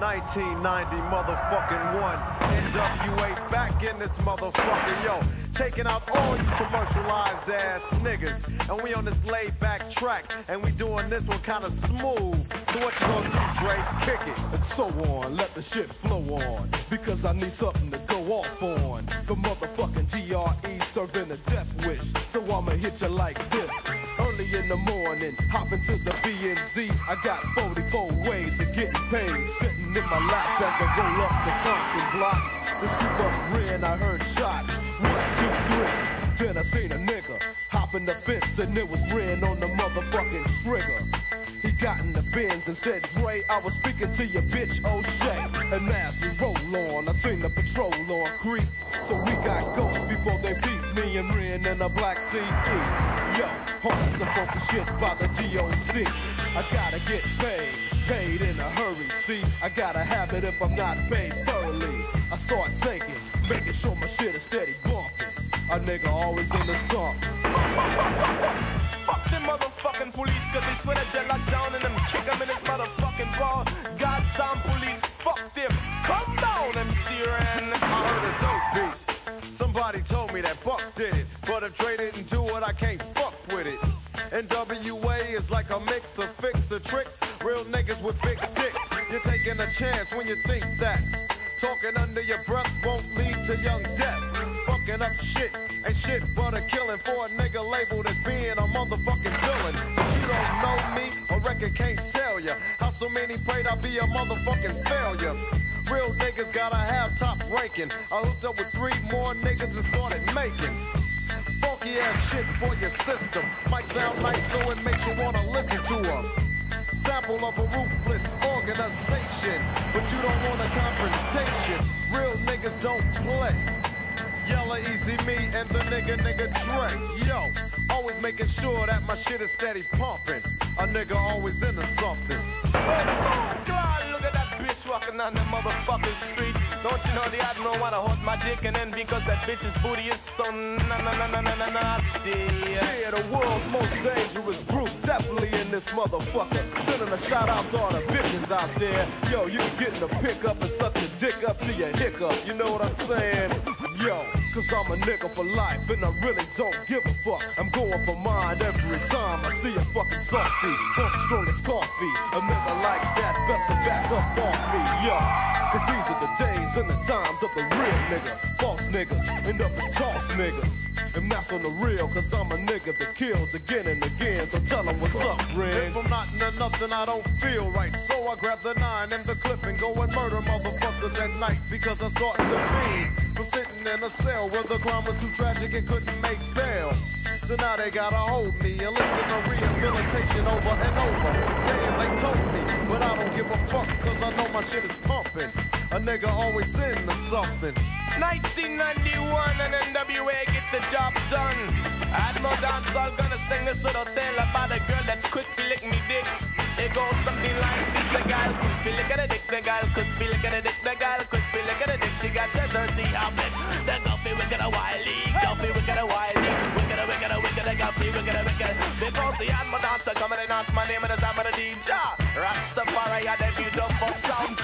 1990 motherfucking one. NWA back in this motherfucker, yo. Taking out all you commercialized ass niggas. And we on this laid back track. And we doing this one kinda smooth. So what you gonna do, Dre? Kick it. And so on, let the shit flow on. Because I need something to go off on. The motherfucking DRE serving a death wish. So I'ma hit you like this. Early in the morning, hop into the BNZ. I got 44 ways of getting paid. Sitting in my lap as I roll up the Compton blocks. The scoop up ran, I heard shots. One, two. Then I seen a nigga hop in the fence and it was Ren on the motherfucking trigger. He got in the bins and said, Dre, I was speaking to your bitch O'Shea. And as we roll on, I seen the patrol on creep. So we got ghosts before they beat me and Ren in a black CD. Yo, on some funky shit by the DOC. I gotta get paid, paid in a hurry. See, I gotta have it if I'm not paid thoroughly. I start thinking, making sure my shit is steady bumping. A nigga always in the song. Fuck them motherfucking police, cause they swear that you locked down and them kick them in his motherfucking ball. Goddamn police, fuck them. Come down, MC Ren. I heard a dope beat. Somebody told me that Buck did it. But if Dre didn't do it, I can't fuck with it. NWA is like a mix of fix of tricks. Real niggas with big dicks. You're taking a chance when you think that. Talking under your breath won't lead to young death. Fucking up shit ain't shit but a killing for a nigga labeled as being a motherfucking villain. But you don't know me, a record can't tell ya. How so many prayed I'll be a motherfucking failure. Real niggas gotta have top ranking. I hooked up with three more niggas and started making funky ass shit for your system. Might sound nice, so it makes you wanna listen to them. Sample of a ruthless organization, but you don't want a confrontation. Real niggas don't play. Yella Eazy Me and the nigga nigga Dre. Yo, always making sure that my shit is steady pumping. A nigga always into something. Look at that bitch walking on the motherfucking street. Don't you know the admiral wanna hold my dick and then because that bitch's booty is so na na na na na na nasty. Yeah, the world's most dangerous group, definitely in this motherfucker. Sending a shout out to all the bitches out there. Yo, you can get in the pickup and suck your dick up to your hiccup. You know what I'm saying? Yo, cause I'm a nigga for life and I really don't give a fuck. I'm going for mine every time I see a fucking softy. Funk strong as coffee. A nigga like that, best to back up on me, yo. Cause these are the days and the times of the real nigga. False niggas end up as toss niggas. And that's on the real, cause I'm a nigga that kills again and again. So tell 'em what's up, Red. If I'm not into nothing, I don't feel right. So I grab the nine and the clip and go and murder motherfuckers at night because I'm starting to. From sitting in a cell where the crime was too tragic and couldn't make bail. So now they gotta hold me and listen to rehabilitation over and over. Saying they told me, but I don't give a fuck cause I know my shit is pumping. A nigga always into something. 1991 and NWA get the job done. Admiral Dancehall gonna sing this little tale about a girl that's quick to lick me dick. It goes something like this: the girl could feel like a dick, the girl could feel like a dick, the girl She got the dirty outfit, the goofy wicked a wily, goofy wicked a wily, wicked a wicked a wicked a goofy wicked a wicked. Because the Admiral Dancer coming and announce my name and the Zama the DJ. Rastafari, I debut up for sound.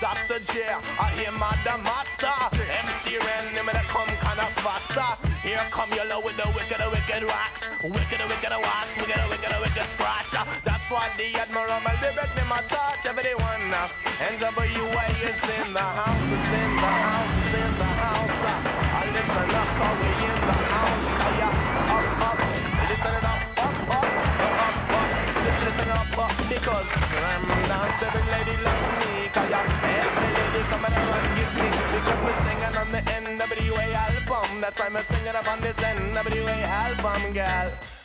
Dr. J, I hear my the master. MC Ren, him that come kinda faster. Here come Yella with the wicked, wicked rocks. Wicked, wicked wax, wicked, wicked, wicked scratch. That's why the Admiral, my lyric, them I touch everyone. Uh, NWA is in the house, is in the house, up, because I'm dance every lady love me. Cause yeah, every lady come and run give me. Because we're singing on the NWA album. That's why I'm singing up on this NWA album, girl.